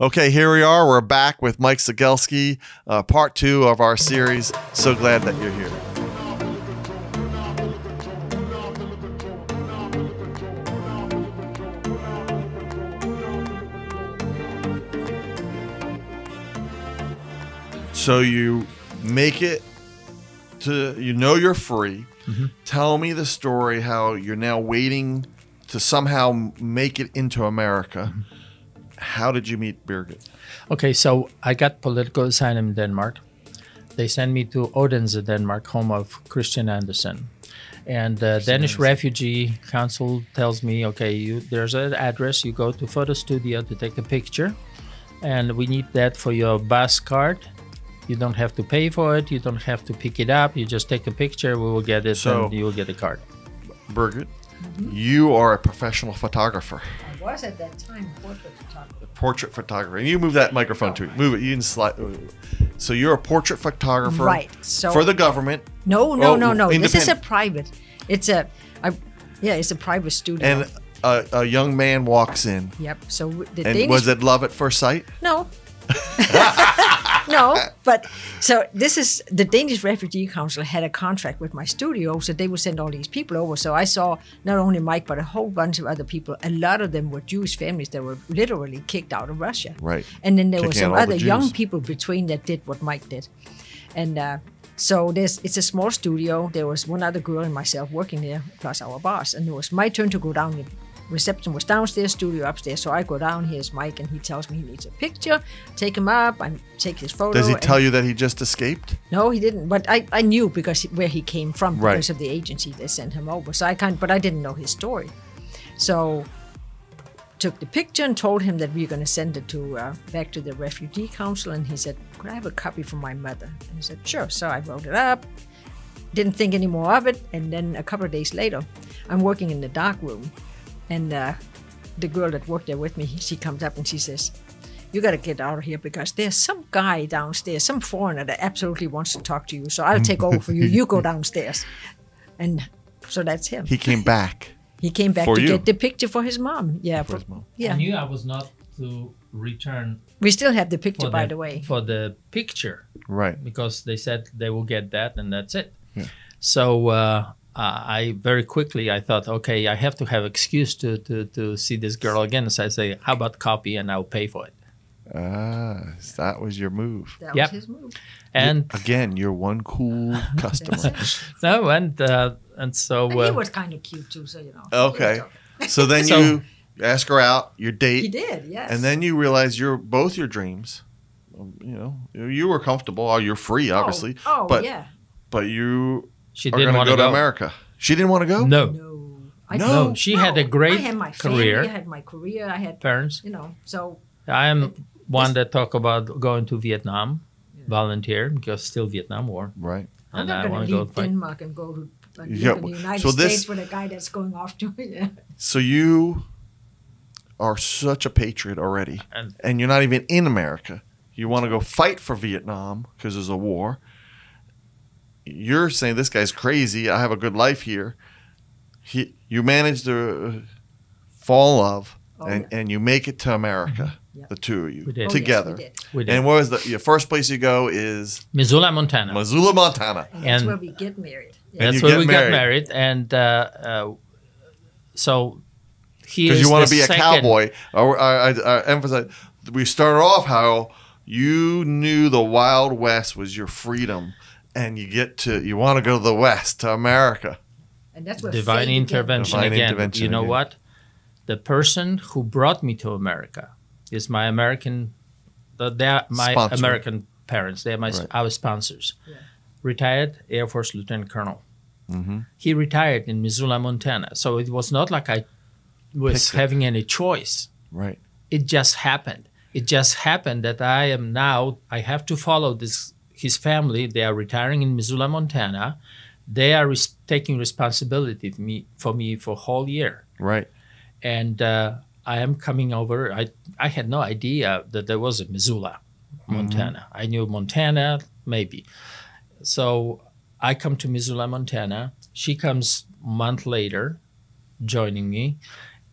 Okay, here we are. We're back with Mike Cegielski, uh, part two of our series. So glad that you're here. So you make it to, you know, you're free. Tell me the story how you're now waiting to somehow make it into America. How did you meet Birgit? Okay, so I got political asylum in Denmark. They sent me to Odense, Denmark, home of Christian Andersen. And the Danish Refugee Council tells me, okay, you, there's an address. You go to photo studio to take a picture, and we need that for your bus card. You don't have to pay for it. You don't have to pick it up. You just take a picture. We will get it, So- and you will get a card. Birgit, you are a professional photographer, I was at that time portrait photographer. portrait photographer. And you move that microphone to move it. You can slide. So you're a portrait photographer, Right, so- for the government, No, no, Oh, no, no. This is a private. It's a, I, yeah, it's a private studio. and a, a young man walks in. yep. So the And Danish was it love at first sight? No. no, but so this is the Danish Refugee Council had a contract with my studio, so they would send all these people over. So I saw not only Mike, but a whole bunch of other people. A lot of them were Jewish families that were literally kicked out of Russia. Right. And then there were Kicking out some other young people between that did what Mike did. And uh, so there's it's a small studio. There was one other girl and myself working there, plus our boss. And it was my turn to go down. The reception was downstairs, studio upstairs. So I go down. Here's Mike, and he tells me he needs a picture. Take him up. I take his photo. Does he tell you that he just escaped? No, he didn't. But I, I knew because he- where he came from Right. because of the agency they sent him over. So I can't. But I didn't know his story. So took the picture and told him that we are going to send it to uh, back to the refugee council. And he said, "Could I have a copy for my mother?" And he said, "Sure." So I wrote it up. Didn't think any more of it. And then a couple of days later, I'm working in the dark room, and uh, the girl that worked there with me, she comes up and she says, "You got to get out of here because there's some guy downstairs, some foreigner that absolutely wants to talk to you. So I'll take over for you. You go downstairs." And so that's him. He came back. He came back to you. get the picture for his mom. Yeah, for, his mom. yeah. I knew I was not to return We still have the picture, for by the, the way. for the picture. Right. because they said they will get that and that's it. Yeah. So uh, I very quickly I thought, okay, I have to have excuse to, to, to see this girl again. So I say, how about copy and I'll pay for it. Ah, that was your move. That Yep. was his move. And Again, you're one cool customer. no, and uh, and so And he uh, was kind of cute too, so you know. Okay. So then So- you ask her out, your date, He did, yes. and then you realize you're both your dreams. um, You know, you were comfortable. Oh, you're free, obviously. Oh, oh, but yeah. but you she didn't want to want go to to. America. She didn't want to go. No, No. I No. No, she had a great I had my career. Family, I had my career. I had, parents. you know, so I am one that talk about going to Vietnam, volunteer because still Vietnam War, Right. I'm and not going to to go leave fight. Denmark and go to like, Yeah, live the United so this- States with a guy that's going off to yeah. So you are such a patriot already, And- and you're not even in America. You want to go fight for Vietnam because there's a war. You're saying this guy's crazy. I have a good life here. He, you manage to fall in love, Oh, and, yeah. and you make it to America. Yeah. The two of you We did. Oh, yes, together. we did. We did. and where was the your first place you go is Missoula, Montana. Missoula, Montana. And that's where we get married. Yeah. And That's where get we married. got married, and uh, uh, so he because you want to be a second- cowboy. I, I, I emphasize. We started off how you knew the Wild West was your freedom, and you get to you want to go to the West to America. And that's where Divine fate intervention Divine again. intervention you know again. what? The person who brought me to America is my American. They're my Sponsor. American parents. They're my Right. our sponsors. Yeah. Retired Air Force Lieutenant Colonel. Mhm. He retired in Missoula, Montana. So it was not like I was Picked it. having any choice. Right. it just happened. It just happened that I am now. I have to follow this. His family. They are retiring in Missoula, Montana. They are res- taking responsibility for me for me for a whole year, Right. and uh, I am coming over. I I had no idea that there was a Missoula, Montana. I knew Montana maybe. So I come to Missoula, Montana. She comes month later, joining me,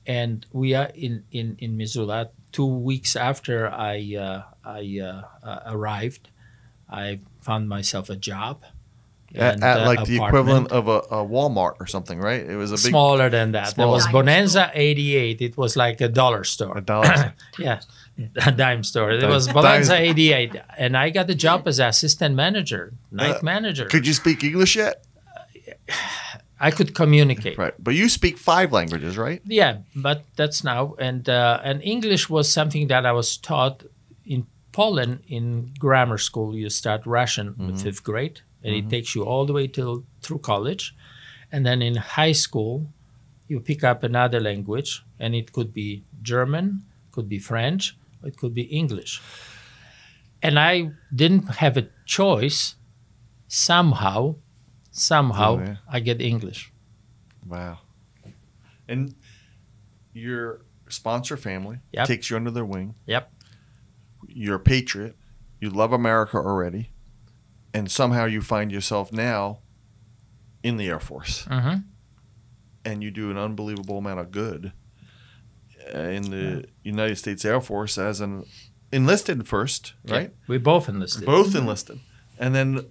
and we are in in in Missoula two weeks after I uh, I uh, uh, arrived, I found myself a job. At, at uh, like the apartment. equivalent of a, a Walmart or something, right? It was a big smaller than that. There Smaller. was Bonanza 88. It was like a dollar store. a store. dollar. Yeah, a dime store. It Dime- was Bonanza 88. And I got the job as assistant manager, night Uh, manager. Could you speak English yet? I could communicate. Right, but you speak five languages, right? Yeah, but that's now. And, uh, and English was something that I was taught in Poland in grammar school. You start Russian Mm-hmm. in fifth grade, and it takes you all the way till through college. And then in high school, you pick up another language, and it could be German, could be French, it could be English. And I didn't have a choice. Somehow, somehow, Oh, yeah. I get English. Wow. And your sponsor family Yep. takes you under their wing. Yep. You're a patriot. You love America already. And somehow you find yourself now in the Air Force. hmm And you do an unbelievable amount of good uh, in the United States Air Force as an enlisted first, right? We both enlisted. Both enlisted. And then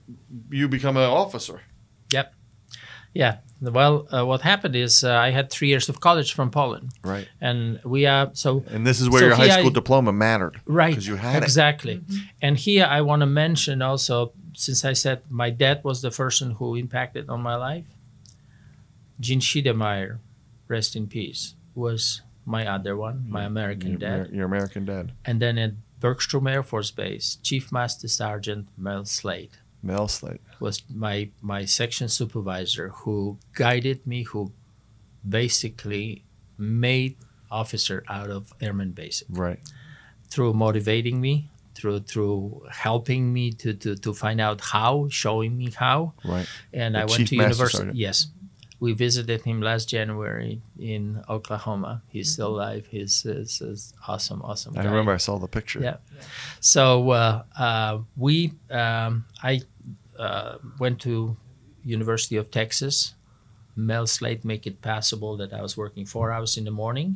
you become an officer. Yeah. Well, uh, what happened is uh, I had three years of college from Poland, Right. and we are so And this is where So your high here I- school diploma mattered. right. Because you had it. exactly. And here I want to mention also, since I said my dad was the person who impacted on my life, Gene Schiedemeyer, rest in peace, was my other one, my American Your, dad. your American dad. And then at Bergstrom Air Force Base, Chief Master Sergeant Mel Slade. Mel Slate. was my my section supervisor who guided me who basically made officer out of airman basic Right. through motivating me through through helping me to, to to find out how showing me how Right. and The i went to university Sergeant. yes we visited him last january in oklahoma he's still alive he's, he's, he's awesome awesome I guy. remember I saw the picture. Yeah. So uh, uh, we, um, I uh, went to University of Texas. Mel Slate make it possible that I was working four hours in the morning,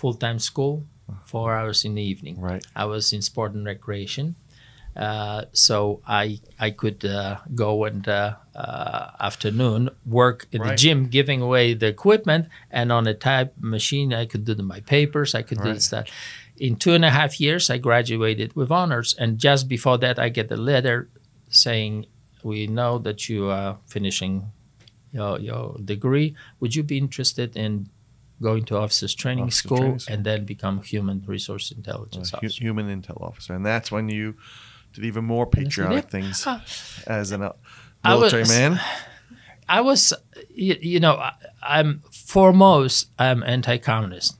full time school, four hours in the evening. Right. I was in sport and recreation. Uh, so I I could uh, go and uh, uh, afternoon work in the gym, giving away the equipment, and on a type machine I could do the, my papers. I could do Right. the stuff. In two and a half years, I graduated with honors, and just before that, I get a letter saying, "We know that you are finishing your your degree. Would you be interested in?" Going to officers training Officers school training and then become human resource intelligence hu- officer. human intel officer, and that's when you did even more patriotic things as a I was- military man. I was, you, you know, I, I'm foremost, I'm anti-communist,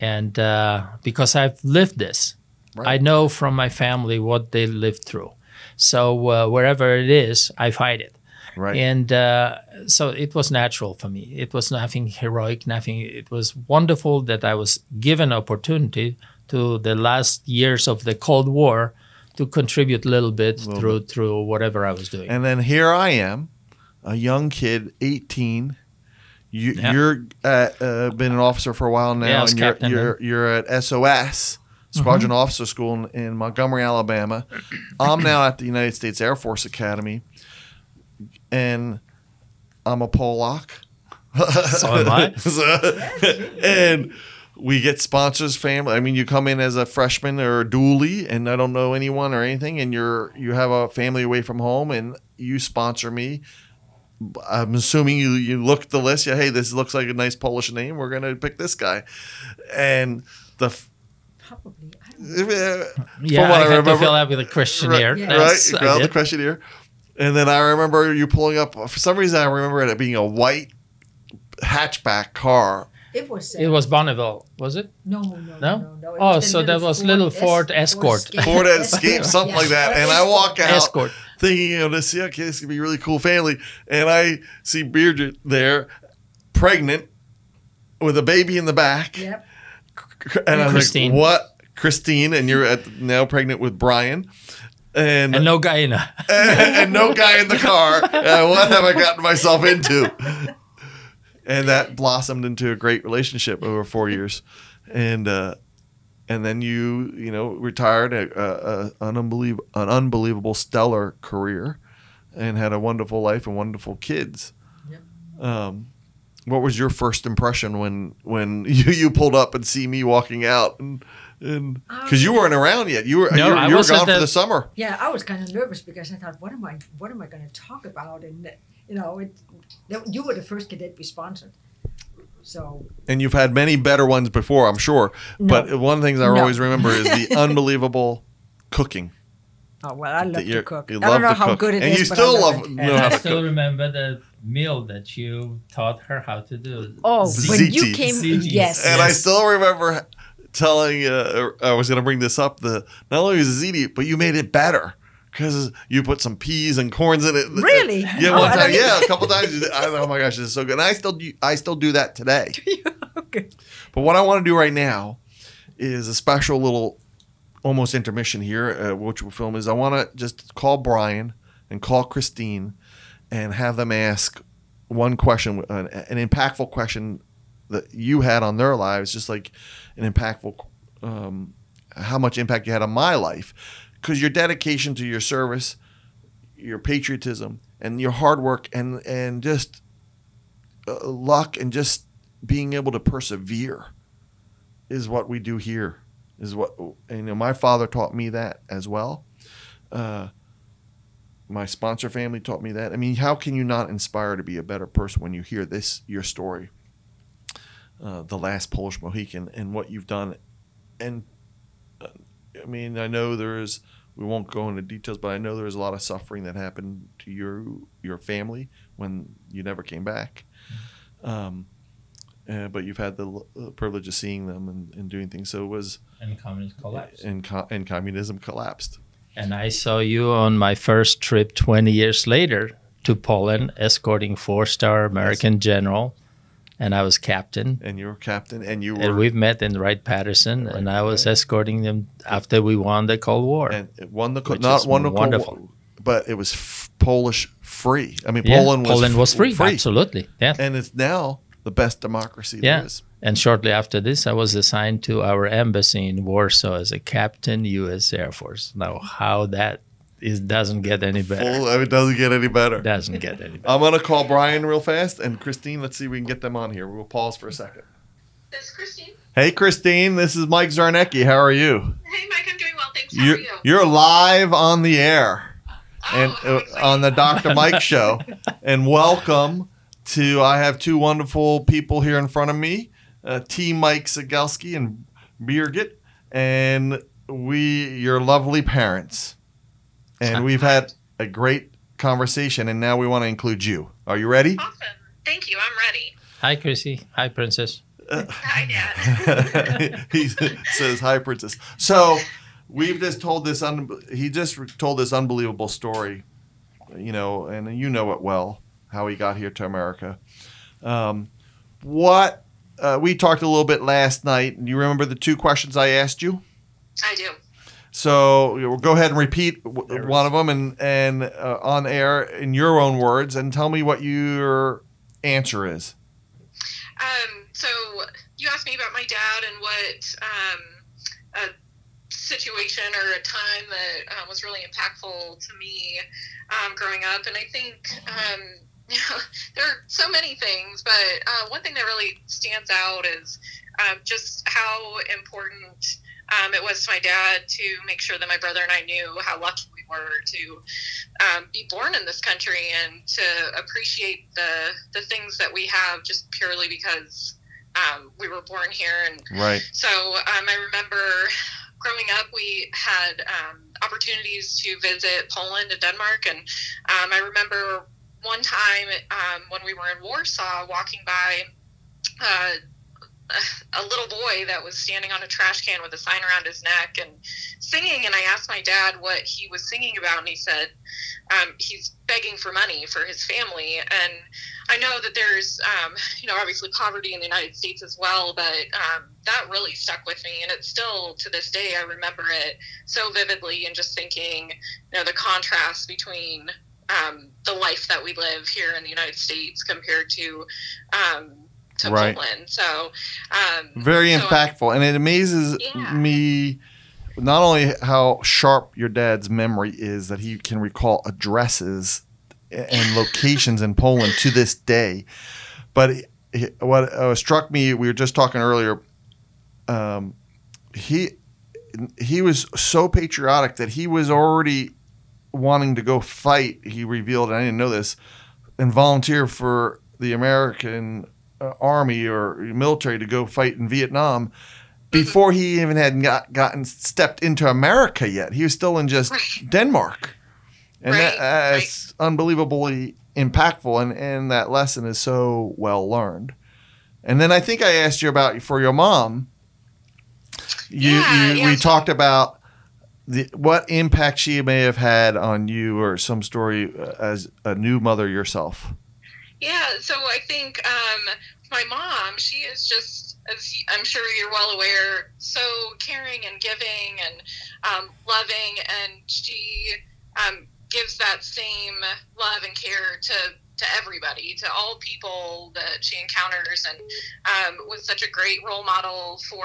and uh, because I've lived this, Right. I know from my family what they lived through. So uh, wherever it is, I fight it, Right. and uh, so it was natural for me. It was nothing heroic, nothing. It was wonderful that I was given opportunity to the last years of the Cold War to contribute a little bit Little through through whatever I was doing. and then here I am, a young kid, eighteen. You, Yeah. You're at, uh, been an officer for a while now, Yeah, and you're captain you're, you're at SOS Squadron Officer School in, in Montgomery, Alabama. I'm now at the United States Air Force Academy, and I'm a Polak. So am I. So- and we get sponsors family i mean you come in as a freshman or a dually and i don't know anyone or anything and you're you have a family away from home and you sponsor me i'm assuming you you look at the list yeah hey this looks like a nice polish name we're gonna pick this guy and the Probably. I don't Yeah, from what I, I had to remember- fill out with a questionnaire. right, Yeah. That's- right I you got the did. questionnaire and then i remember you pulling up for some reason i remember it being a white hatchback car It was. Uh, It was Bonneville, was it? No, no, No? no, no. no. Oh, so that was little Ford Escort. Ford Escape, something like that. And I walk out Escort. thinking, you know, this, yeah, okay, this could be a really cool family. And I see Birgit there, pregnant, with a baby in the back. Yep. And I'm Christine. like, what? Christine, and you're at, now pregnant with Brian. And, And no Guyana. and, no guy in the car. Uh, what have I gotten myself into? And that blossomed into a great relationship over four years. and uh, and then you you know retired a, a, a, an unbelievable an unbelievable stellar career, and had a wonderful life and wonderful kids. Yep. Um, what was your first impression when when you, you pulled up and see me walking out and and because you weren't around yet you were No, you, were- you were was at gone for the- the summer Yeah, I was kind of nervous because I thought, what am I, what am I going to talk about? And you know, it, you were the first cadet we sponsored, so and you've had many better ones before I'm sure No. but one of the things I No. always remember is the unbelievable cooking oh well, I love to cook. you I love don't know how cook. good it is, and you but still I love, love it. know And I still cook remember the meal that you taught her how to do. Oh, when you came, Ziti. yes, And I still remember telling, uh, I was going to bring this up. The not only was it ziti, but you made it better because you put some peas and corns in it. Really? Yeah, Oh, one I time. Yeah, a couple times. I, oh my gosh, this is so good. And I still, do, I still do that today. okay. But what I want to do right now is a special little, almost intermission here, uh, which we'll film. Is I want to just call Brian and call Christine, and have them ask one question, an, an impactful question that you had on their lives, just like an impactful, um, how much impact you had on my life, because your dedication to your service, your patriotism, and your hard work, and and just uh, luck, and just being able to persevere, is what we do here. Is what you know. My father taught me that as well. Uh, my sponsor family taught me that. I mean, how can you not inspire to be a better person when you hear this your story, uh, the last Polish Mohican, and what you've done? And I mean, I know there is. We won't go into details, but I know there was a lot of suffering that happened to your your family when you never came back. Um, uh, but you've had the uh, privilege of seeing them and, and doing things. So it was, And communist collapse. and, co- and communism collapsed. And I saw you on my first trip 20 years later to Poland, escorting four-star American general, and I was captain. And you were captain, and you were And we've met in Wright Patterson, and I was escorting them after we won the Cold War. and it won the co- Which not won the Cold wonderful. War, but it was f- Polish free. I mean, Yeah, Poland was Poland was f- free, absolutely. Yeah. and it's now the best democracy Yeah. there is. And shortly after this, I was assigned to our embassy in Warsaw as a captain, U.S. Air Force. Now, how that is doesn't get any better. Full, it doesn't get any better. Doesn't get any better. I'm gonna call Brian real fast and Christine. Let's see if we can get them on here. We'll pause for a second. This is Christine. Hey, Christine, this is Mike Czarnecki. How are you? Hey, Mike, I'm doing well. Thanks. How You're are you? you're live on the air. and oh, how uh, on the Dr. Mike show. And welcome to I have two wonderful people here in front of me, uh, T. Mike Cegielski and Birgit, and we your lovely parents. And we've had a great conversation, and now we want to include you. Are you ready? Awesome. Thank you. I'm ready. Hi, Chrissy. Hi, Princess. Hi, Dad. he says, "Hi, princess." So we've just told this. Un- he just told this unbelievable story, you know, and you know it well how he got here to America. Um, what uh, we talked a little bit last night. Do you remember the two questions I asked you? I do. So we'll go ahead and repeat w- one of them and and uh, on air in your own words, and tell me what your answer is. Um, so you asked me about my dad and what um, a situation or a time that uh, was really impactful to me um, growing up, and I think um, you know, there are so many things, but uh, one thing that really stands out is um, just how important. Um, it was to my dad to make sure that my brother and I knew how lucky we were to um, be born in this country and to appreciate the the things that we have just purely because um, we were born here. And Right. so um, I remember growing up, we had um, opportunities to visit Poland and Denmark, and um, I remember one time um, when we were in Warsaw, walking by. Uh, a little boy that was standing on a trash can with a sign around his neck and singing and i asked my dad what he was singing about and he said um, he's begging for money for his family. And i know that there's um, you know obviously poverty in the united states as well but um, that really stuck with me and it's still to this day i remember it so vividly and just thinking you know the contrast between um, the life that we live here in the united states compared to um, to Right. Poland. So um, Very so- impactful, and it amazes Yeah. me not only how sharp your dad's memory is that he can recall addresses and locations in Poland to this day, but what uh, struck me we were just talking earlier. Um, he he was so patriotic that he was already wanting to go fight. He revealed, and I didn't know this, and volunteer for the American army or military to go fight in Vietnam before he even had got, gotten stepped into America yet. He was still in just Right. Denmark, and Right, that, that's unbelievably impactful. And and that lesson is so well learned. And then I think I asked you about for your mom. You, Yeah, you yeah, we talked about the what impact she may have had on you or some story uh, as a new mother yourself. Yeah, so I think um, my mom, she is just, as I'm sure you're well aware, so caring and giving and um, loving, and she um, gives that same love and care to to everybody, to all people that she encounters, and um, was such a great role model for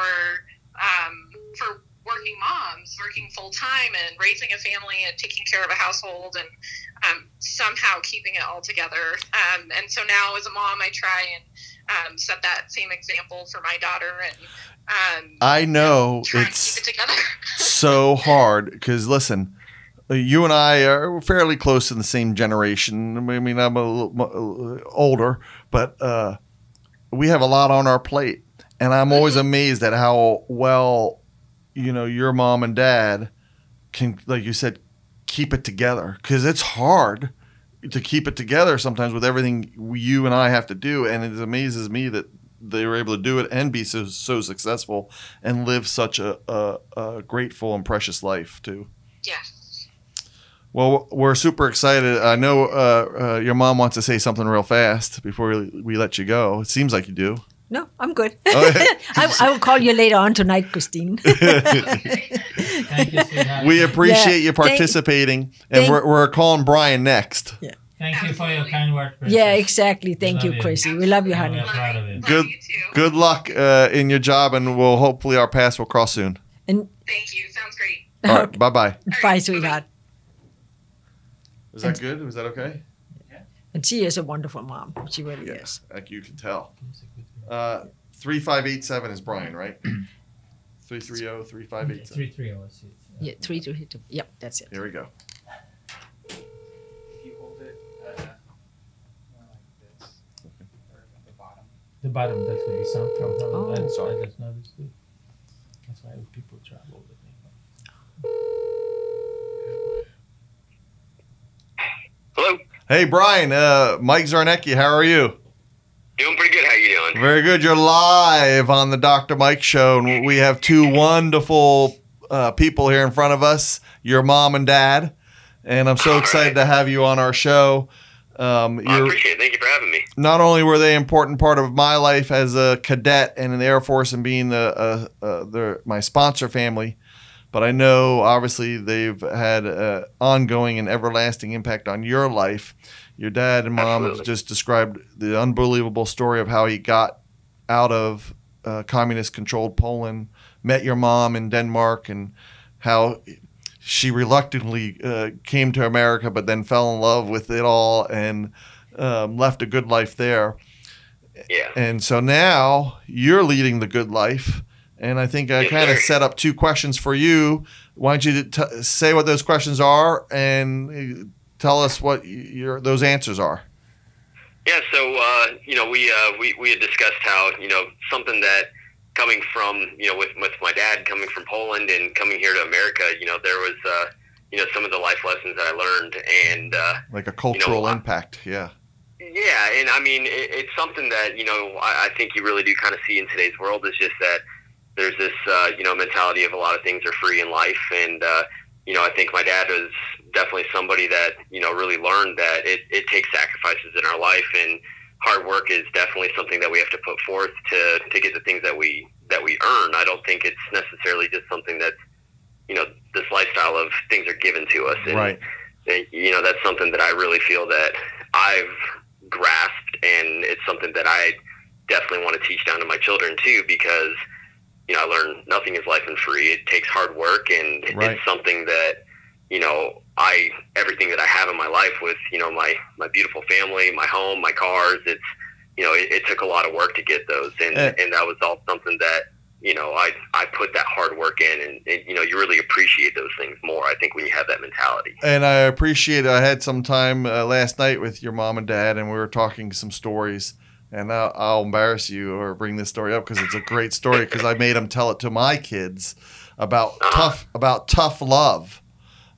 um, for working moms, working full time and raising a family and taking care of a household and um, somehow keeping it all together. Um, and so now, as a mom, I try and um, set that same example for my daughter and um, I know it's keep it together. so hard because listen, you and I are fairly close in the same generation. I mean, I'm a little uh, older, but uh, we have a lot on our plate, and I'm always amazed at how well, you know, your mom and dad can, like you said, keep it together because it's hard to keep it together sometimes with everything you and I have to do, and it amazes me that they were able to do it and be so so successful and live such a, a, a grateful and precious life too. yes. Well, we're super excited. I know uh, uh, your mom wants to say something real fast before we, we let you go. It seems like you do. No, I'm good. Yeah. I, I will call you later on tonight, Christine. Thank you, sweetheart. We appreciate Yeah. you Thank- participating, and thank- we're, we're calling Brian next. Yeah. Thank you for your kind words. yeah, exactly. Thank you, you. Chrissy. We love you, honey. we're proud of it. Love Good- you too. Good luck uh, in your job, and we'll hopefully our paths will cross soon. And Thank you. Sounds great. All right, bye bye. bye, sweetheart. Was that good? Was that okay? Yeah. And she is a wonderful mom. She really is. like you can tell. Uh, three five eight seven is Brian, right? Three three zero three five eight seven. Three three oh. I. Yeah, three. Yep, that's it. Here we go. If you hold it uh, more like this, or the bottom. The bottom, that's what you sound from. Oh. I, Sorry. I just noticed it. That's why people travel with me. Hello. Hey Brian, uh, Mike Czarnecki, how are you? Doing pretty good. How you doing? Very good. You're live on the Dr. Mike Show, and we have two wonderful uh, people here in front of us. Your mom and dad, and I'm so All excited right. to have you on our show. Um, I you're, appreciate it. Thank you for having me. not only were they an important part of my life as a cadet and in the Air Force and being the, uh, uh, the my sponsor family, but I know obviously they've had an ongoing and everlasting impact on your life. Your dad and mom Absolutely. just described the unbelievable story of how he got out of uh, communist-controlled Poland, met your mom in Denmark, and how she reluctantly uh, came to America, but then fell in love with it all and um, left a good life there. Yeah. And so now you're leading the good life. And I think I kind of set up two questions for you. Why don't you t- say what those questions are and uh, tell us what your those answers are? Yeah. So uh, you know, we uh, we we had discussed how you know something that coming from you know with with my dad coming from Poland and coming here to America, you know, there was uh, you know some of the life lessons that I learned, and uh, Like a cultural I- impact. Yeah. Yeah, and I mean, it, it's something that you know I, I think you really do kind of see in today's world is just that there's this uh, you know mentality of a lot of things are free in life, and uh, you know I think my dad was definitely somebody that you know really learned that it, it takes sacrifices in our life, and hard work is definitely something that we have to put forth to to get the things that we that we earn. I don't think it's necessarily just something that you know this lifestyle of things are given to us, and Right. and, you know that's something that I really feel that I've grasped, and it's something that I definitely want to teach down to my children too because you know I learned nothing is life and free. It takes hard work and Right. it's something that you know I everything that I have in my life with you know my my beautiful family, my home, my cars. It's you know it, it took a lot of work to get those and Eh. and that was all something that you know I I put that hard work in and, and you know you really appreciate those things more. I think when you have that mentality. and I appreciate I had some time uh, last night with your mom and dad, and we were talking some stories. And I'll, I'll embarrass you or bring this story up because it's a great story. Because I made them tell it to my kids about tough about tough love,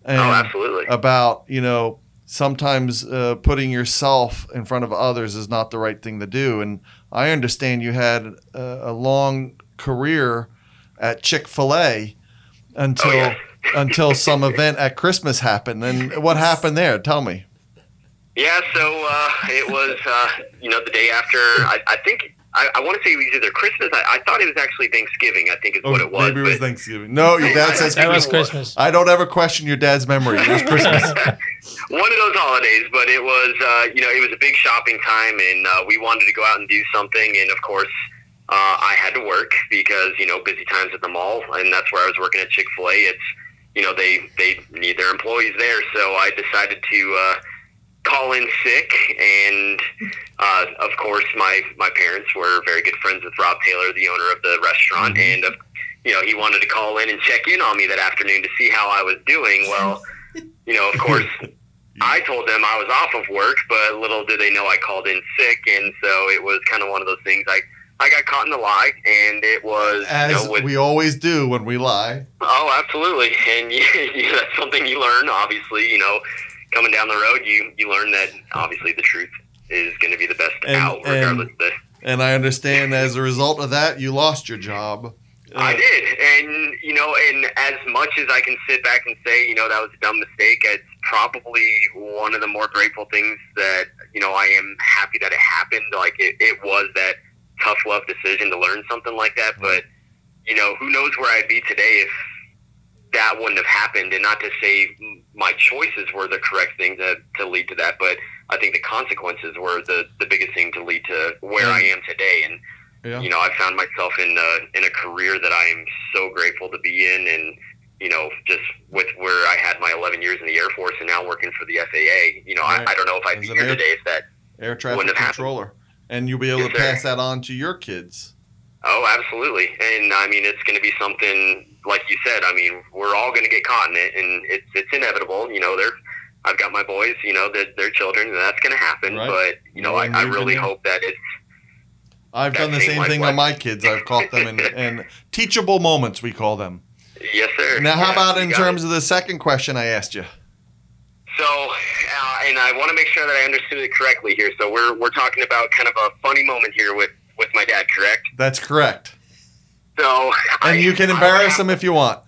and oh, absolutely. about you know sometimes uh, putting yourself in front of others is not the right thing to do. And I understand you had a, a long career at Chick Fil A until Oh, yeah. until some event at Christmas happened. And what happened there? Tell me. Yeah, so uh, it was, uh, you know, the day after. I, I think I, I want to say it was either Christmas. I, I thought it was actually Thanksgiving. I think is what it was. Oh, maybe it was Thanksgiving. No, your dad says That It was. Christmas. I don't ever question your dad's memory. It was Christmas. one of those holidays, but it was, uh, you know, it was a big shopping time, and uh, we wanted to go out and do something. And of course, uh, I had to work because you know busy times at the mall, and that's where I was working at Chick Fil A. It's, you know, they they need their employees there, so I decided to. Uh, call in sick and uh, of course my my parents were very good friends with Rob Taylor the owner of the restaurant and uh, you know he wanted to call in and check in on me that afternoon to see how I was doing well you know of course I told them I was off of work but little did they know I called in sick and so it was kind of one of those things I I got caught in the lie and it was As you know, with, we always do when we lie. Oh, absolutely, and you, you, that's something you learn. Obviously, you know, coming down the road, you you learn that obviously the truth is going to be the best And- out, regardless. of the, And I understand as a result of that, you lost your job. I Uh, did, and you know, and as much as I can sit back and say, you know, that was a dumb mistake, it's probably one of the more grateful things that you know I am happy that it happened. Like it, it was that tough love decision to learn something like that, but you know, who knows where I'd be today if that wouldn't have happened. And not to say my choices were the correct thing to, to lead to that, but I think the consequences were the, the biggest thing to lead to where I am today. And Yeah. you know, I found myself in a, in a career that I am so grateful to be in, and you know, just with where I had my 11 years in the Air Force and now working for the FAA. You know, Right. I, I don't know if I'd As be here air- today if that. Air traffic Wouldn't have happened. controller. And you'll be able Yes, to sir. pass that on to your kids. Oh, absolutely. And I mean, it's going to be something like you said. I mean, we're all going to get caught in it, and it's it's inevitable. You know, they're. I've got my boys. You know, they're, they're children, and that's going to happen. Right. But you know, I, I really hope that it's I've That done the same life thing on lesson. my kids. I've caught them in, in teachable moments, we call them. yes, sir. Now, how Yeah, about in terms it. of the second question I asked you? So, uh, and I want to make sure that I understood it correctly here. So we're we're talking about kind of a funny moment here with with my dad, correct? That's correct. So, I- And you can embarrass them if you want.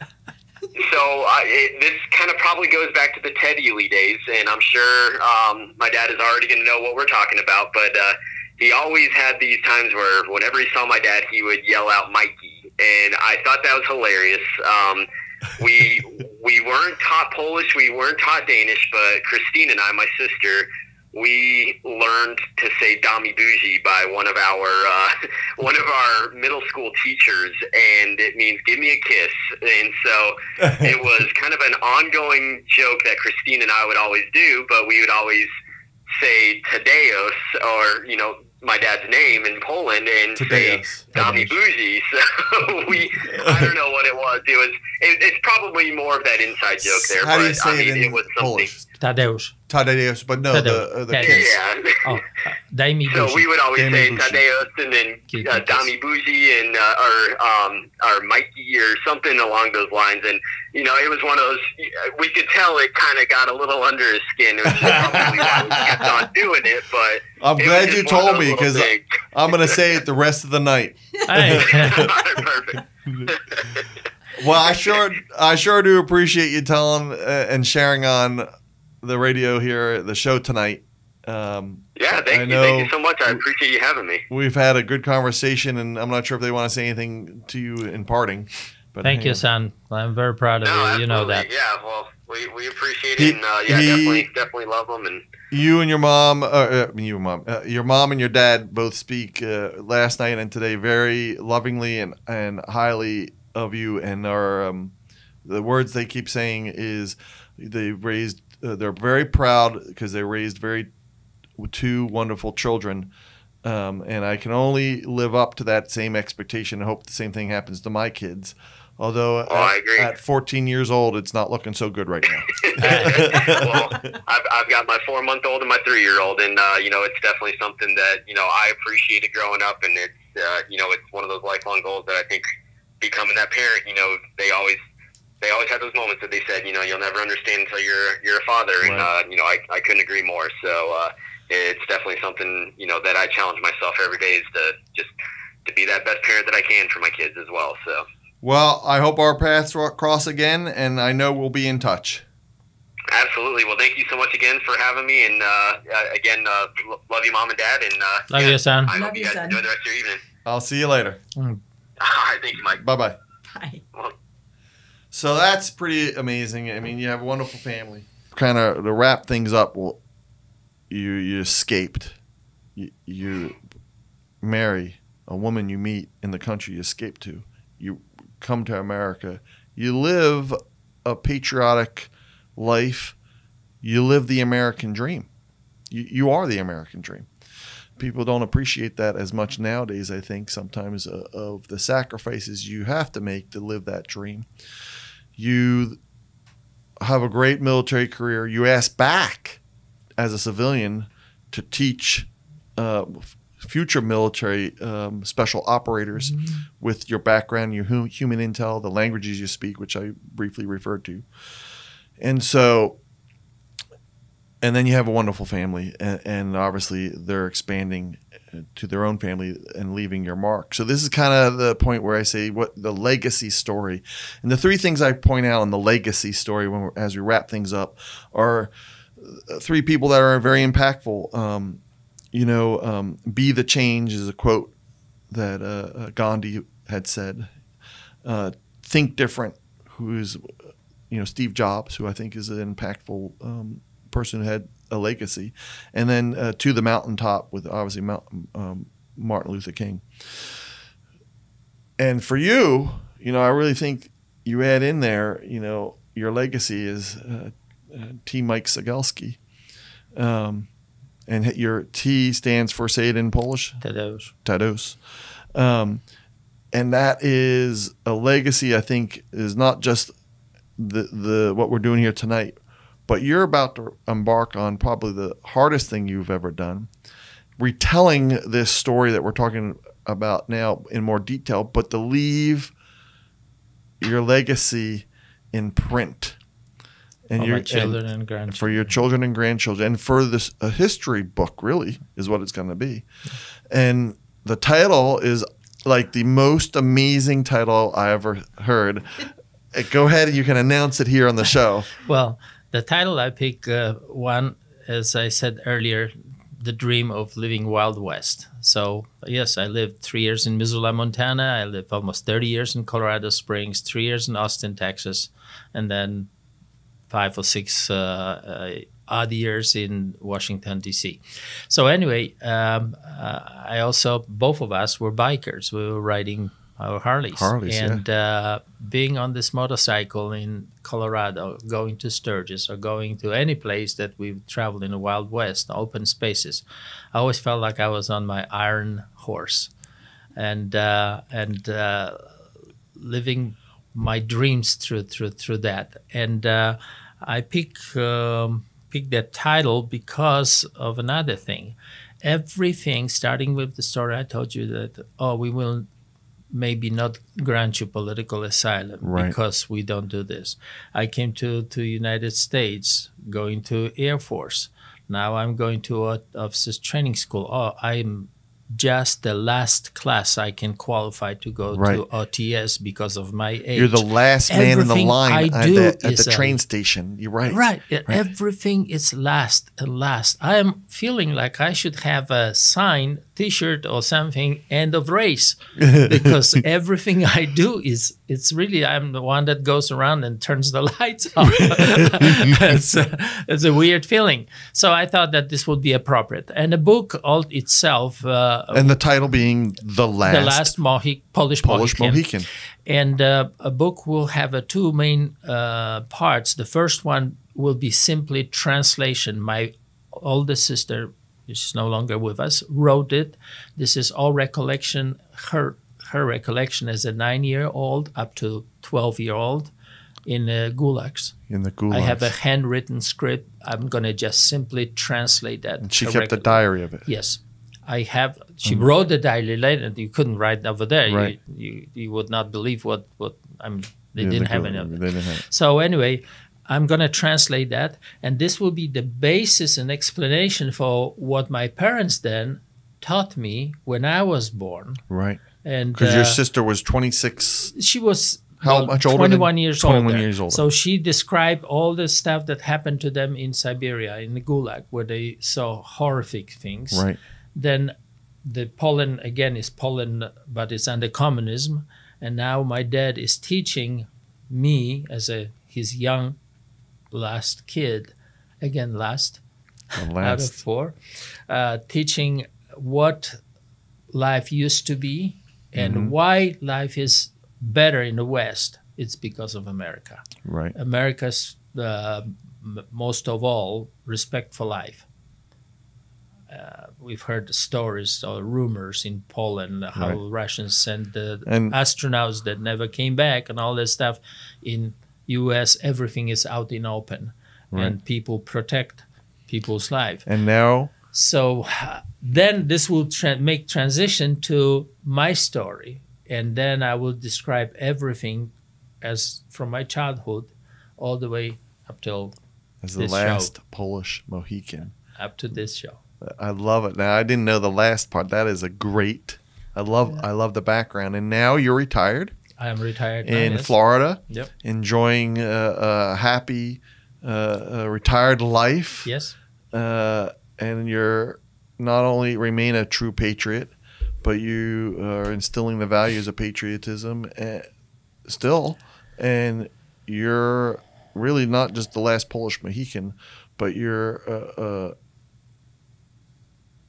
So uh, it, this kind of probably goes back to the Ted Ely days, and I'm sure um, my dad is already going to know what we're talking about. But uh, he always had these times where, whenever he saw my dad, he would yell out "Mikey," and I thought that was hilarious. Um, we we weren't taught Polish, we weren't taught Danish, but Christine and I, my sister, we learned to say "Dami Bougie" by one of our uh, one of our middle school teachers, and it means "give me a kiss." And so it was kind of an ongoing joke that Christine and I would always do, but we would always say Tadeus or you know my dad's name in Poland and Tadeus. say Dami Bougie. So we I don't know what it was. It was it, it's probably more of that inside joke there. How do you say I mean, it in was something. Polish? Tadeusz. Tadeusz, but no, the, Tadeusz. uh, the Tadeusz. kiss. Yeah. Oh, daj mi So we would always Dami say Bougie. Tadeus and then Keep uh. Dami Bougie and uh, or um, or Mikey or something along those lines. And you know, it was one of those. We could tell it kind of got a little under his skin. It was probably why we kept on doing it. But I'm glad you told me because. I'm going to say it the rest of the night. Hey. Well, I sure, I sure do appreciate you telling uh, and sharing on the radio here, the show tonight. Um, Yeah, thank I you, know- thank you so much. I appreciate you having me. we've had a good conversation, and I'm not sure if they want to say anything to you in parting. But Thank hey, you, son. I'm very proud of No, you. You know that. Yeah, well, we, we appreciate He- it, and uh, yeah, he- definitely definitely love them, and you and your mom, uh, I mean, you and mom, uh, your mom and your dad both speak uh, last night and today very lovingly and, and highly of you. And are um, the words they keep saying is they raised, uh, they're very proud because they raised very two wonderful children. Um, and I can only live up to that same expectation and hope the same thing happens to my kids. Although Oh, I at, agree. at 14 years old, it's not looking so good right now. well, I've, I've got my four month old and my three year old, and uh, you know it's definitely something that you know I appreciated growing up, and it's uh, you know it's one of those lifelong goals that I think becoming that parent, you know, they always they always have those moments that they said, you know, you'll never understand until you're you're a father, and uh, you know I, I couldn't agree more. So uh, it's definitely something you know that I challenge myself every day is to just to be that best parent that I can for my kids as well. So. Well, I hope our paths cross again, and I know we'll be in touch. Absolutely. Well, thank you so much again for having me, and uh, uh, again, uh, love you, mom and dad, and uh, Love yeah, you, son. I Love hope you you, guys son. enjoy the rest of your evening. I'll see you later. All right, thank you, Mike. Bye bye. Hi. So that's pretty amazing. I mean, you have a wonderful family. Kind of to wrap things up. Well, you you escaped. You, you marry a woman you meet in the country you escaped to. Come to America. You live a patriotic life. You live the American dream. You, you are the American dream. People don't appreciate that as much nowadays, I think, sometimes, uh, of the sacrifices you have to make to live that dream. You have a great military career. You ask back as a civilian to teach uh, future military um, special operators with your background, your hu- human intel, the languages you speak, which I briefly referred to. And so, and then you have a wonderful family, and, and obviously they're expanding uh, to their own family and leaving your mark. So this is kind of the point where I say what the legacy story, and the three things I point out in the legacy story when as we wrap things up are uh, three people that are very impactful. Um, you know, um, "Be the change" is a quote that uh, uh, Gandhi had said. Uh, Think different. Who's you know Steve Jobs, who I think is an impactful um, person who had a legacy, and then uh, to the mountaintop with obviously Mount, um, Martin Luther King. And for you, you know, I really think you add in there, you know, your legacy is uh, uh, T. Mike Cegielski. Um, and your T stands for, say it in Polish, Tadeusz. Tados. Um, and that is a legacy. I think is not just the the what we're doing here tonight, but you're about to embark on probably the hardest thing you've ever done, retelling this story that we're talking about now in more detail, but to leave your legacy in print. And For your my children and grandchildren. for your children and grandchildren, and for this a history book, really is what it's going to be. And the title is like the most amazing title I ever heard. Uh, Go ahead, you can announce it here on the show. Well, the title I pick uh, one, as I said earlier, the dream of living Wild West. So yes, I lived three years in Missoula, Montana. I lived almost 30 years in Colorado Springs, three years in Austin, Texas, and then five or six uh, uh, odd years in Washington D.C. So anyway, um, uh, I also both of us were bikers. We were riding our Harleys, Harleys, yeah. and uh, being on this motorcycle in Colorado, going to Sturgis or going to any place that we've traveled in the Wild West, open spaces, I always felt like I was on my iron horse, and uh, and uh, living my dreams through through through that. And uh, I pick um, pick that title because of another thing. Everything, starting with the story I told you that oh we will maybe not grant you political asylum Right. because we don't do this. I came to to United States, going to Air Force. Now I'm going to a officers training school. Oh, I'm just the last class I can qualify to go Right. to OTS because of my age. You're the last man in the line at the, at the a- train station. You're right. Right. e- Everything is last and last. I am feeling like I should have a sign, T-shirt, or something. End of race, because everything I do is it's really I'm the one that goes around and turns the lights off. it's, a, it's a weird feeling. So I thought that this would be appropriate. And the book all itself, uh, And the title being The Last, the last Mohi- Polish, Polish Mohican. Mohican. And uh, a book will have uh, two main uh, parts. The first one will be simply translation. My oldest sister, she's no longer with us, wrote it. This is all recollection, her her recollection as a nine-year-old up to twelve-year-old in uh, gulags. In the Gulag. I have a handwritten script. I'm gonna just simply translate that. and she kept a diary of it. Yes, I have. She wrote the diary later. You couldn't write over there. Right. You, you you would not believe what what I'm. They Yeah, didn't the have any of it. They didn't have it. So anyway, I'm gonna translate that, and this will be the basis and explanation for what my parents then taught me when I was born. Right. And Because uh, your sister was 26. she was How much older than- 21 years 21 older. years older. So she described all the stuff that happened to them in Siberia, in the Gulag, where they saw horrific things. Right. Then the Poland again is Poland, but it's under communism. And now my dad is teaching me as a his young last kid, again last The out of four, uh, teaching what life used to be and Mm-hmm. why life is better in the West. It's because of America. Right. America's uh, m- most of all respect for life. Uh, we've heard the stories or rumors in Poland how Right. Russians sent the And- astronauts that never came back and all that stuff. In U.S., everything is out in open, and people protect people's life. And now, So then this will tra- make transition to my story, and then I will describe everything as from my childhood all the way up till as the last Polish Mohican. up to this show. I love it. Now I didn't know the last part. That is a great. I love. I love the background. And now you're retired I am retired in yes. Florida, Yep. enjoying a, a happy, uh, uh, retired life. Yes. uh, and you're not only remain a true patriot, but you are instilling the values of patriotism uh, still, and you're really not just the last Polish Mohican, but you're uh, uh,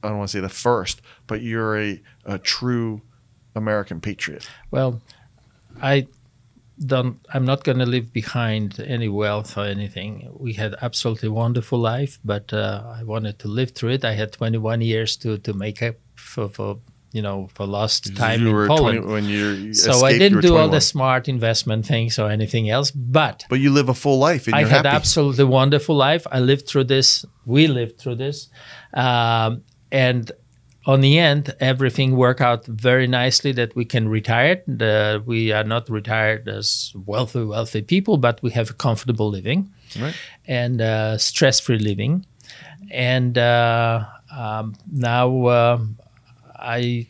I don't want to say the first, but you're a, a true American patriot. Well, I don't. I'm not going to leave behind any wealth or anything. We had absolutely wonderful life, but uh, I wanted to live through it. I had 21 years to to make up for, for you know for lost time you in were Poland. 20 when you so I escaped, you didn't do all the smart investment things or anything else, but But you live a full life, and I had happy. absolutely wonderful life. I lived through this. We lived through this, um, and on the end, everything worked out very nicely. That we can retire. The, we are not retired as wealthy, wealthy people, but we have a comfortable living Right. and uh, stress-free living. And uh, um, now uh, I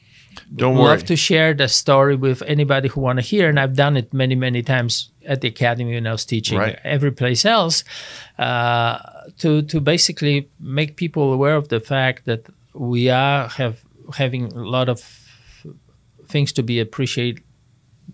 Don't love worry. to share the story with anybody who want to hear, and I've done it many, many times at the academy when I was teaching, Right. every place else, uh, to to basically make people aware of the fact that we are have having a lot of things to be appreciate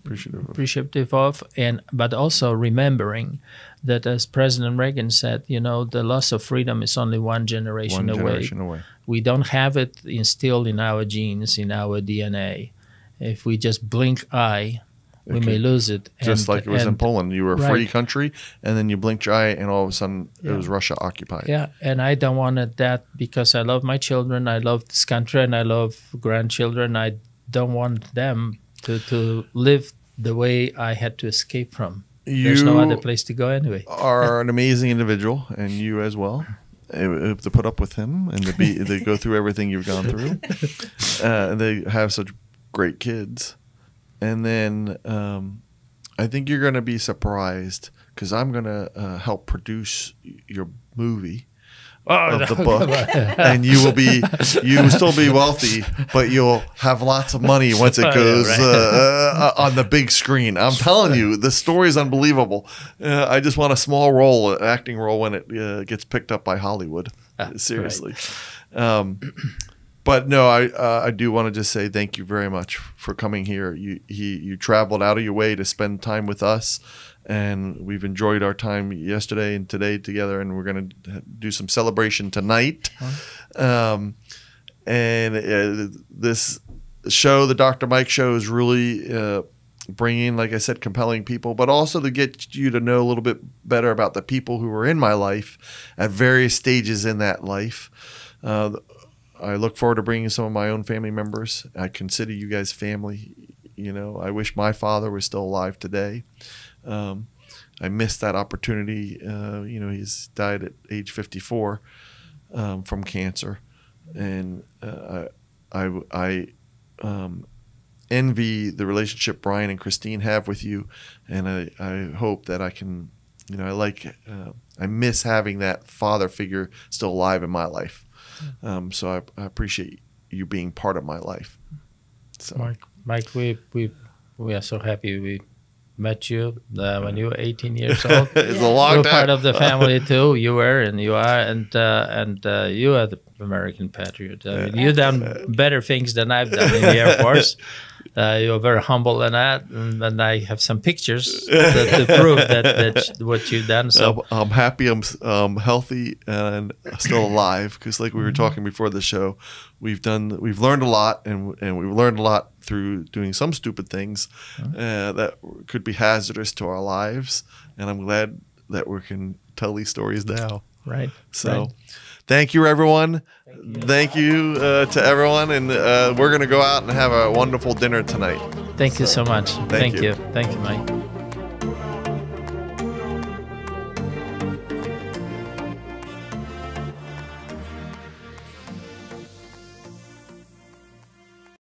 Appreciative of- appreciative of, and but also remembering that, as President Reagan said, you know, the loss of freedom is only one generation One away. generation away. We don't have it instilled in our genes, in our DNA. If we just blink eye, we Okay. may lose it. Just And- like it was in Poland. You were a free country, and then you blinked your eye, and all of a sudden it was Russia occupied. Yeah, and I don't want that because I love my children, I love this country, and I love grandchildren. I don't want them to, to live the way I had to escape from. There's no other place to go anyway. are an amazing individual, and you as well. To put up with him and to be to go through everything you've gone through, uh, they have such great kids, and then um, I think you're going to be surprised because I'm going to uh, help produce your movie Oh, of the book, and you will be you will still be wealthy, but you'll have lots of money once it Yeah, goes right. uh, uh, on the big screen. I'm telling you, the story is unbelievable. Uh, I just want a small role, an acting role, when it uh, gets picked up by Hollywood. Ah, Seriously. Um, but no, I uh, I do want to just say thank you very much for coming here. You he you traveled out of your way to spend time with us, and we've enjoyed our time yesterday and today together. And we're gonna do some celebration tonight. Um, and uh, this show, the Dr. Mike Show, is really. Uh, bringing, like I said, compelling people, but also to get you to know a little bit better about the people who were in my life at various stages in that life. Uh, I look forward to bringing some of my own family members. I consider you guys family. You know, I wish my father was still alive today. Um, I missed that opportunity. Uh, you know, he's died at age 54 um, from cancer, and uh, I, I, um, envy the relationship Brian and Christine have with you, and I, I hope that I can, you know, I like, uh, I miss having that father figure still alive in my life. Um, so I, I appreciate you being part of my life. So Mike, Mike, we we we are so happy we met you uh, when you were 18 years old. it's Yeah. a long You're time. part of the family too. You were, and you are, and uh, and uh, you are the American patriot. I mean, you've done better things than I've done in the Air Force. Uh, you're very humble in that, and, and I have some pictures that, to prove that that's what you've done. So I'm, I'm happy I'm um, healthy and still alive because, like we were talking before the show, we've done we've learned a lot and and we've learned a lot through doing some stupid things uh, that could be hazardous to our lives. And I'm glad that we can tell these stories now. right, So, right. Thank you, everyone. Thank you uh, to everyone, and uh, we're gonna go out and have a wonderful dinner tonight. Thank you so much. Thank, you. you. Thank you, Mike.